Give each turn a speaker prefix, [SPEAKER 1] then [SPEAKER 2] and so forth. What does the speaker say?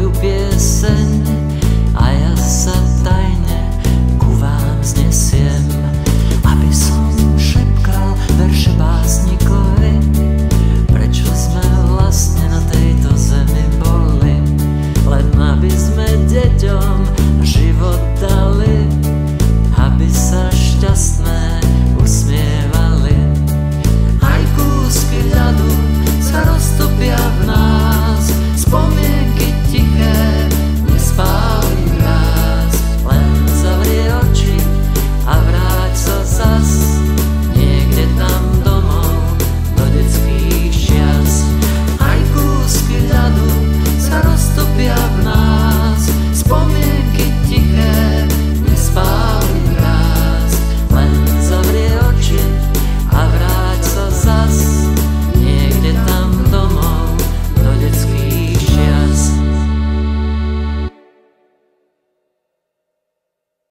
[SPEAKER 1] Любесен, а я сатан.